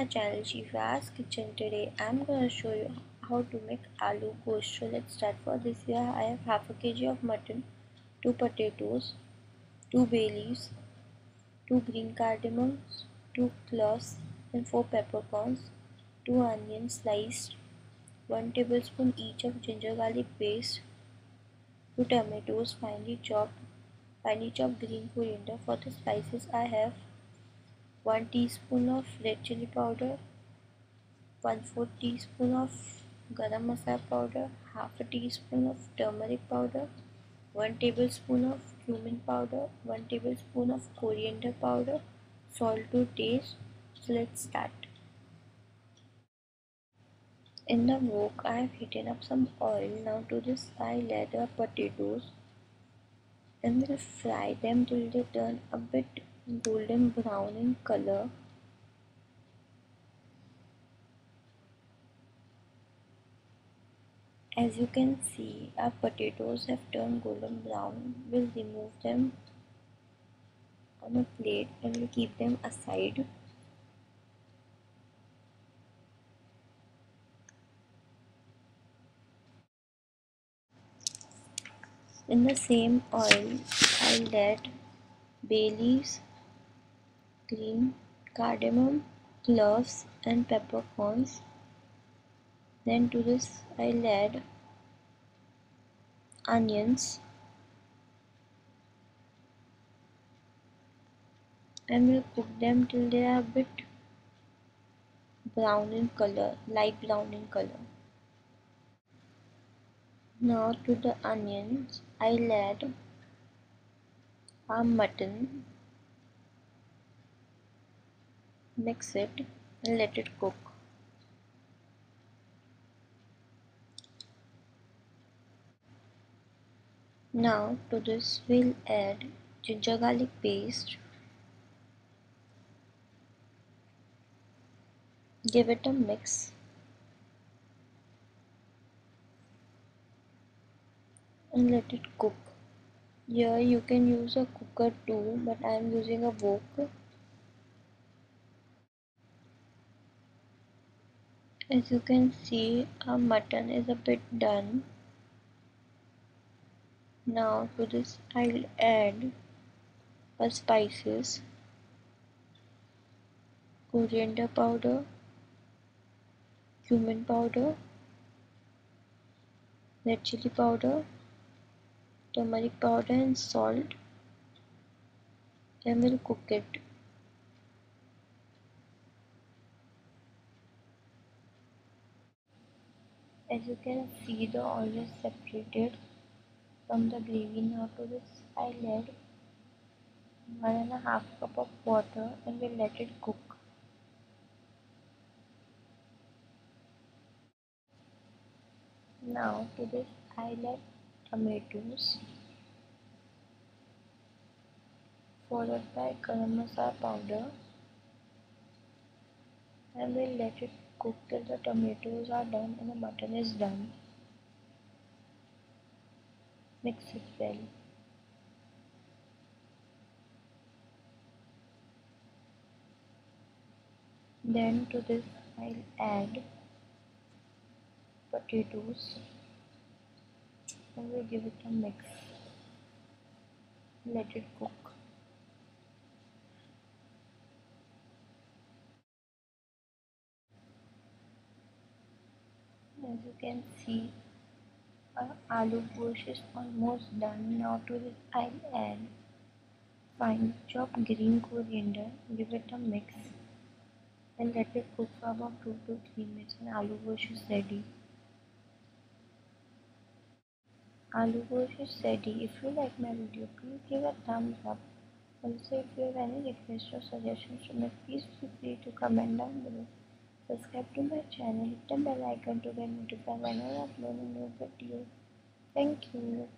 my channel Shifa's Kitchen. Today I'm gonna show you how to make aloo gosht. So let's start. For this here I have half a kg of mutton, two potatoes, two bay leaves, two green cardamoms, two cloves and four peppercorns, two onions sliced, one tablespoon each of ginger garlic paste, two tomatoes finely chopped, finely chopped green coriander. For the spices I have 1 teaspoon of red chili powder 1 4 teaspoon of garam masala powder half a teaspoon of turmeric powder 1 tablespoon of cumin powder 1 tablespoon of coriander powder. Salt to taste. So let's start. In the wok I have heated up some oil. Now to this I add the potatoes. And will fry them till they turn a bit golden brown in color. As you can see our potatoes have turned golden brown. We'll remove them on a plate and we'll keep them aside. In the same oil I'll add bay leaves green cardamom, cloves and peppercorns. Then to this I'll add onions and we'll cook them till they are a bit brown in color, light brown in color. Now to the onions I'll add our mutton mix it and let it cook. Now to this we'll add ginger garlic paste. Give it a mix. And let it cook. Here you can use a cooker too but I am using a wok as you can see our mutton is a bit done. Now to this I'll add a spices. Coriander powder. Cumin powder. Red chili powder. Turmeric powder and salt. And we'll cook it as you can see the oil is separated from the gravy. Now to this I'll add one and a half cup of water and we'll let it cook. Now to this I'll add tomatoes. Followed by garam masala powder. And we'll let it cook till the tomatoes are done and the mutton is done. Mix it well. Then to this I'll add potatoes and we'll give it a mix. Let it cook. As you can see our aloo gosht is almost done. Now to this I'll add fine chopped green coriander. Give it a mix. And let it cook for about 2 to 3 minutes and aloo gosht is ready. Aloo gosht is ready. If you like my video please give a thumbs up. Also if you have any requests or suggestions to me please feel free to comment down below Subscribe to my channel, hit the bell icon to get notified whenever I upload a new video. Thank you.